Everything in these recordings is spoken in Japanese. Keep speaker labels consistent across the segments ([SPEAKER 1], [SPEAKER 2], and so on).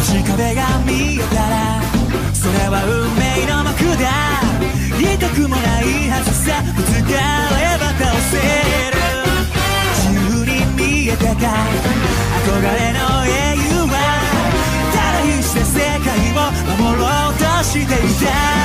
[SPEAKER 1] もし壁が見えたらそれは運命の幕だ痛くもないはずさぶつかれば倒せる。自由に見えてた憧れの英雄はただして世界を守ろうとしていた。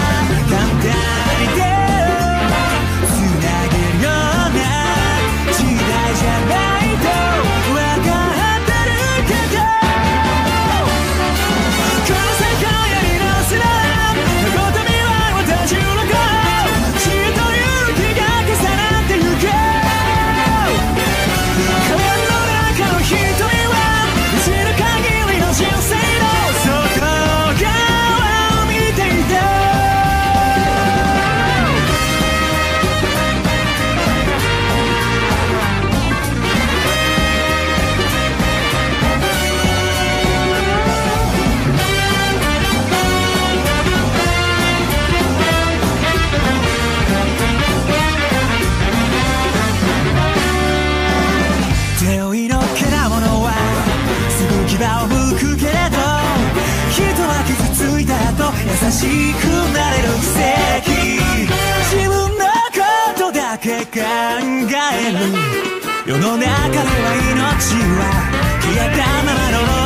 [SPEAKER 1] しくなれる奇跡。自分のことだけ考える。世の中では命は消えたままの